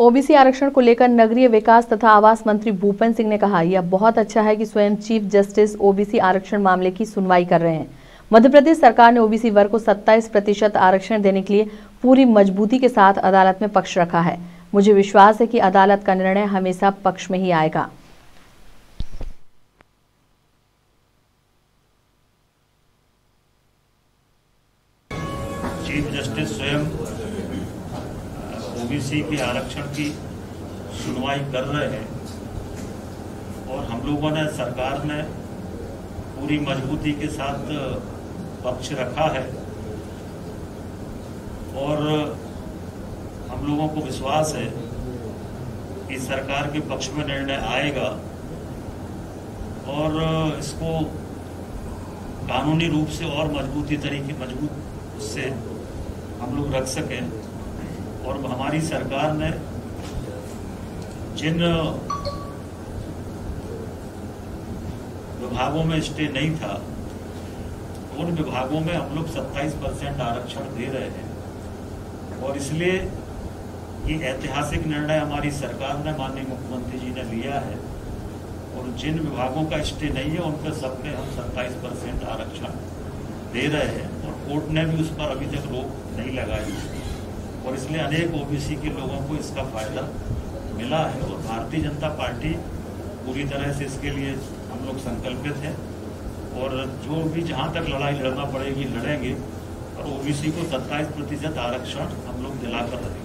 OBC आरक्षण को लेकर नगरीय विकास तथा आवास मंत्री भूपेंद्र सिंह ने कहा, यह बहुत अच्छा है कि स्वयं चीफ जस्टिस ओबीसी आरक्षण मामले की सुनवाई कर रहे हैं। मध्य प्रदेश सरकार ने ओबीसी वर्ग को 27 प्रतिशत आरक्षण देने के लिए पूरी मजबूती के साथ अदालत में पक्ष रखा है। मुझे विश्वास है कि अदालत का निर्णय हमेशा पक्ष में ही आएगा। चीफ जस्टिस स्वयं ओबीसी के आरक्षण की सुनवाई कर रहे हैं और हम लोगों ने सरकार ने पूरी मजबूती के साथ पक्ष रखा है और हम लोगों को विश्वास है कि सरकार के पक्ष में निर्णय आएगा और इसको कानूनी रूप से और मजबूती तरीके, मज़बूत उससे हम लोग रख सकें। और हमारी सरकार ने जिन विभागों में स्टे नहीं था, उन विभागों में हम लोग 27 परसेंट आरक्षण दे रहे हैं। और इसलिए ये ऐतिहासिक निर्णय हमारी सरकार ने, माननीय मुख्यमंत्री जी ने लिया है। और जिन विभागों का स्टे नहीं है, उन पर सब पे हम 27 परसेंट आरक्षण दे रहे हैं। और कोर्ट ने भी उस पर अभी तक रोक नहीं लगाई। और इसलिए अनेक ओबीसी के लोगों को इसका फ़ायदा मिला है और भारतीय जनता पार्टी पूरी तरह से इसके लिए हम लोग संकल्पित हैं। और जो भी जहाँ तक लड़ाई लड़ना पड़ेगी, लड़ेंगे और ओबीसी को 27 प्रतिशत आरक्षण हम लोग दिलाकर रहेंगे